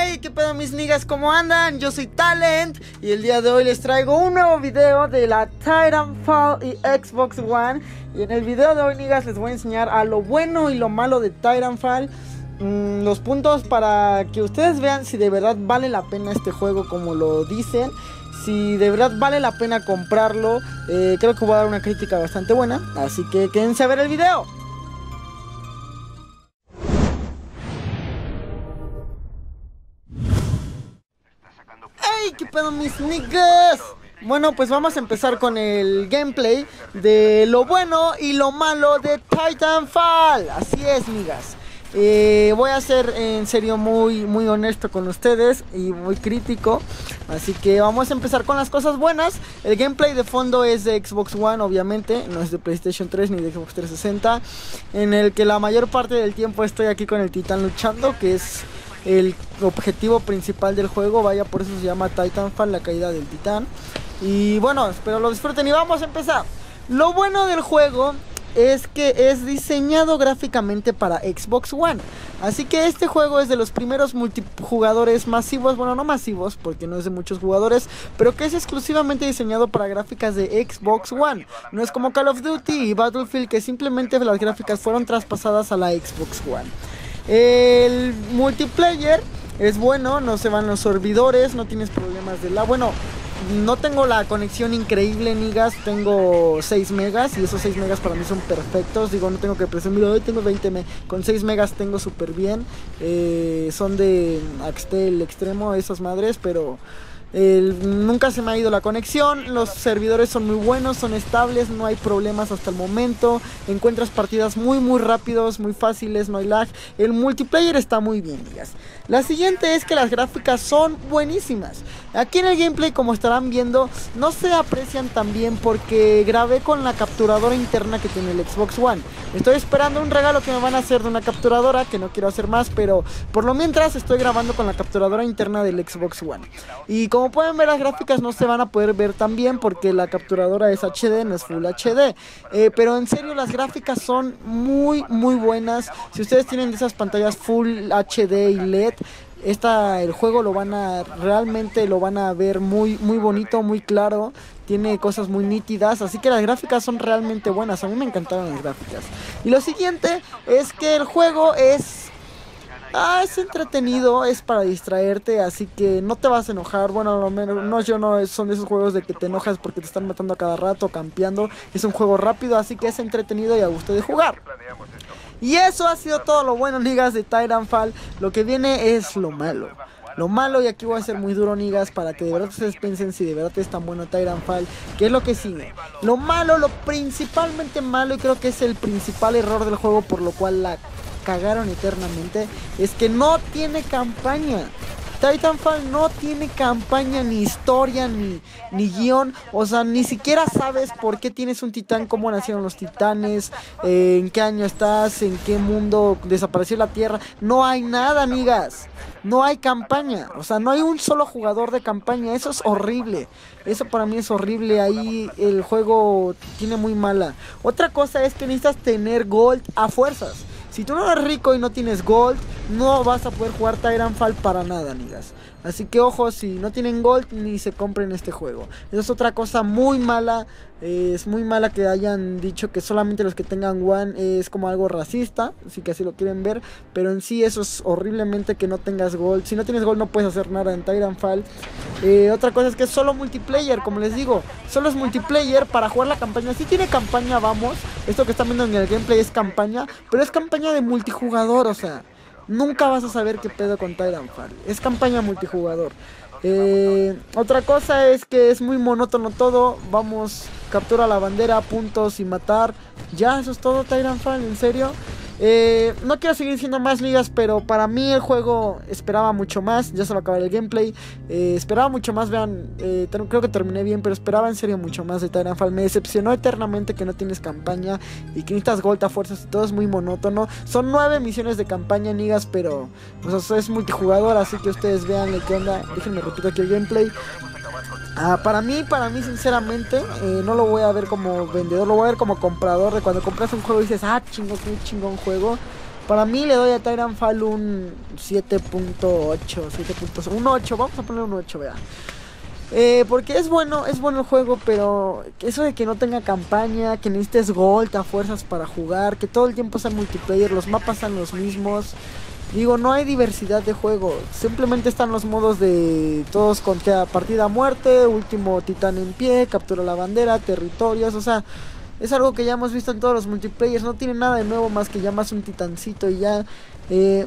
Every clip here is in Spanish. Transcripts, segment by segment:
Hey, qué pedo mis niggas, ¿cómo andan? Yo soy Talent y el día de hoy les traigo un nuevo video de la Titanfall y Xbox One. Y en el video de hoy, niggas, les voy a enseñar a lo bueno y lo malo de Titanfall. Mm, los puntos para que ustedes vean si de verdad vale la pena este juego como lo dicen. Si de verdad vale la pena comprarlo, eh, creo que voy a dar una crítica bastante buena. Así que quédense a ver el video. ¿Qué pedo mis niggas? Bueno, pues vamos a empezar con el gameplay de lo bueno y lo malo de Titanfall. Así es, niggas. Eh, voy a ser en serio muy, muy honesto con ustedes y muy crítico. Así que vamos a empezar con las cosas buenas. El gameplay de fondo es de Xbox One, obviamente. No es de PlayStation 3 ni de Xbox 360. En el que la mayor parte del tiempo estoy aquí con el Titán luchando, que es el objetivo principal del juego. Vaya, por eso se llama Titanfall, la caída del Titán. Y bueno, espero lo disfruten y vamos a empezar. Lo bueno del juego es que es diseñado gráficamente para Xbox One. Así que este juego es de los primeros multijugadores masivos, bueno, no masivos porque no es de muchos jugadores, pero que es exclusivamente diseñado para gráficas de Xbox One. No es como Call of Duty y Battlefield que simplemente las gráficas fueron traspasadas a la Xbox One. El multiplayer es bueno, no se van los servidores, no tienes problemas de la... Bueno, no tengo la conexión increíble, nigas. Tengo 6 megas y esos 6 megas para mí son perfectos. Digo, no tengo que presumir, hoy tengo 20 megas. Con 6 megas tengo súper bien. Eh, son de Axtel extremo, esas madres, pero nunca se me ha ido la conexión, los servidores son muy buenos, son estables, no hay problemas hasta el momento, encuentras partidas muy muy rápidos, muy fáciles, no hay lag, el multiplayer está muy bien, digas. La siguiente es que las gráficas son buenísimas. Aquí en el gameplay, como estarán viendo, no se aprecian tan bien porque grabé con la capturadora interna que tiene el Xbox One. Estoy esperando un regalo que me van a hacer de una capturadora, que no quiero hacer más, pero por lo mientras estoy grabando con la capturadora interna del Xbox One. Y como pueden ver, las gráficas no se van a poder ver tan bien porque la capturadora es HD, no es Full HD. Eh, pero en serio, las gráficas son muy, muy buenas. Si ustedes tienen esas pantallas Full HD y LED, esta el juego lo van a realmente lo van a ver muy muy bonito muy claro tiene cosas muy nítidas así que las gráficas son realmente buenas a mí me encantaron las gráficas y lo siguiente es que el juego es Ah, es entretenido, es para distraerte, así que no te vas a enojar. Bueno, lo menos no, yo no son de esos juegos de que te enojas porque te están matando a cada rato, campeando. Es un juego rápido, así que es entretenido y a gusto de jugar. Y eso ha sido todo lo bueno, ligas de Titanfall. Lo que viene es lo malo. Lo malo, y aquí voy a ser muy duro, nigas, para que de verdad ustedes piensen si de verdad es tan bueno Titanfall, que es lo que sigue. Lo malo, lo principalmente malo, y creo que es el principal error del juego por lo cual la cagaron eternamente, es que no tiene campaña. Titanfall no tiene campaña, ni historia, ni, ni guion. O sea, ni siquiera sabes por qué tienes un titán, cómo nacieron los titanes, eh, en qué año estás, en qué mundo desapareció la Tierra. No hay nada, amigas. No hay campaña. O sea, no hay un solo jugador de campaña. Eso es horrible. Eso para mí es horrible. Ahí el juego tiene muy mala. Otra cosa es que necesitas tener gold a fuerzas. Si tú no eres rico y no tienes gold, no vas a poder jugar Titanfall para nada, amigas. Así que ojo, si no tienen gold, ni se compren este juego. Eso es otra cosa muy mala. Eh, es muy mala que hayan dicho que solamente los que tengan One es como algo racista. Así que así lo quieren ver. Pero en sí eso es horriblemente que no tengas gold. Si no tienes gold no puedes hacer nada en Titanfall. Eh, otra cosa es que es solo multiplayer, como les digo. Solo es multiplayer para jugar la campaña. Si tiene campaña, vamos. Esto que están viendo en el gameplay es campaña. Pero es campaña de multijugador, o sea nunca vas a saber qué pedo con Titanfall. Es campaña multijugador. Eh, otra cosa es que es muy monótono todo. Vamos, captura la bandera, puntos y matar. Ya, eso es todo Titanfall, en serio. Eh, no quiero seguir diciendo más ligas, pero para mí el juego esperaba mucho más. Ya se lo acabé el gameplay. Eh, esperaba mucho más, vean. Eh, creo que terminé bien, pero esperaba en serio mucho más de Titanfall. Me decepcionó eternamente que no tienes campaña y que necesitas gold a fuerzas y todo es muy monótono. Son nueve misiones de campaña, ligas, pero es multijugador, así que ustedes vean qué onda. Déjenme repito aquí el gameplay. Ah, para mí, para mí sinceramente, eh, no lo voy a ver como vendedor, lo voy a ver como comprador. De cuando compras un juego y dices, ah, chingo, qué chingón juego. Para mí le doy a Titanfall un 7.8, 7.8, un 8, vamos a poner un 8, vea. Eh, porque es bueno, es bueno el juego, pero eso de que no tenga campaña, que necesites gold a fuerzas para jugar, que todo el tiempo sea multiplayer, los mapas sean los mismos. Digo, no hay diversidad de juego, simplemente están los modos de todos con cada partida a muerte, último titán en pie, captura la bandera, territorios, o sea, es algo que ya hemos visto en todos los multiplayers, no tiene nada de nuevo más que ya más un titancito y ya, eh,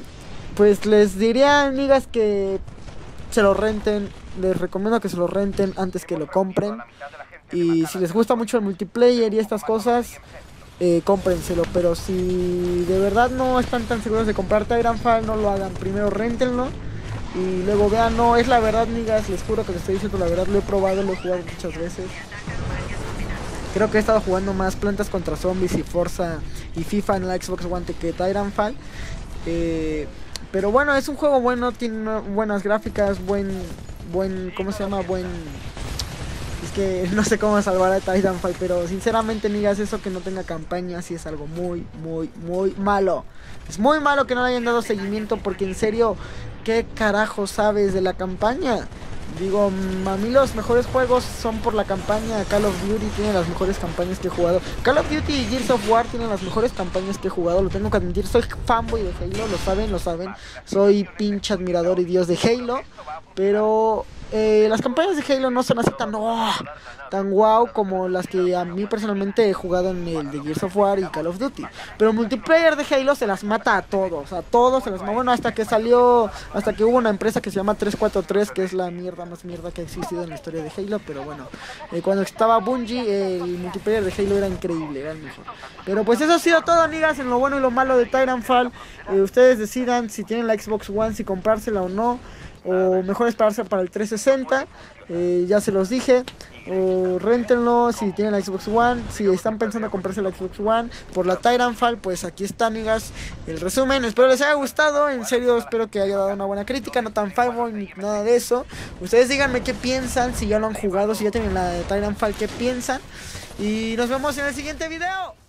pues les diría, amigas, que se lo renten, les recomiendo que se lo renten antes que lo compren. Y si les gusta mucho el multiplayer y estas cosas, eh, cómprenselo. Pero si de verdad no están tan seguros de comprar Titanfall, no lo hagan. Primero rentenlo y luego vean. No, es la verdad, migas. Les juro que les estoy diciendo la verdad. Lo he probado, lo he jugado muchas veces. Creo que he estado jugando más Plantas contra Zombies y Forza y FIFA en la Xbox One que Titanfall. Eh, pero bueno, es un juego bueno, tiene buenas gráficas, buen, buen, ¿cómo se llama? Buen... Es que no sé cómo salvar a Titanfall, pero sinceramente, migas, eso que no tenga campaña sí es algo muy, muy, muy malo. Es muy malo que no le hayan dado seguimiento porque en serio, ¿qué carajo sabes de la campaña? Digo, a mí los mejores juegos son por la campaña. Call of Duty tiene las mejores campañas que he jugado. Call of Duty y Gears of War tienen las mejores campañas que he jugado. Lo tengo que admitir. Soy fanboy de Halo, lo saben, lo saben. Soy pinche admirador y dios de Halo. Pero eh, las campañas de Halo no son así tan, oh, tan wow como las que a mí personalmente he jugado en el de Gears of War y Call of Duty. Pero multiplayer de Halo se las mata a todos, a todos se las mata. Bueno, hasta que salió, hasta que hubo una empresa que se llama 343, que es la mierda más mierda que ha existido en la historia de Halo. Pero bueno, eh, cuando estaba Bungie, el multiplayer de Halo era increíble, era el mejor. Pero pues eso ha sido todo, amigas, en lo bueno y lo malo de Titanfall. Eh, ustedes decidan si tienen la Xbox One, si comprársela o no o mejor esperarse para el 360, eh, ya se los dije, o rentenlo si tienen la Xbox One, si están pensando comprarse la Xbox One. Por la Titanfall, pues aquí está, amigas, el resumen, espero les haya gustado, en serio espero que haya dado una buena crítica, no tan firewall ni nada de eso, ustedes díganme qué piensan, si ya lo han jugado, si ya tienen la Titanfall, qué piensan, y nos vemos en el siguiente video.